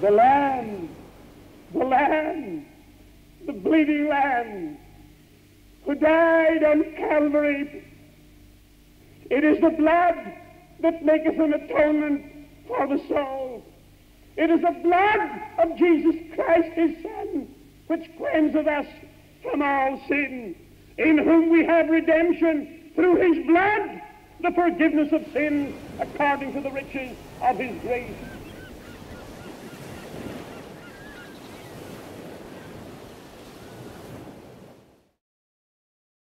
the land, the land, the bleeding land, who died on Calvary. It is the blood that maketh an atonement for the soul. It is the blood of Jesus Christ, his Son, which cleanseth us from all sin, in whom we have redemption through his blood, the forgiveness of sins according to the riches of his grace.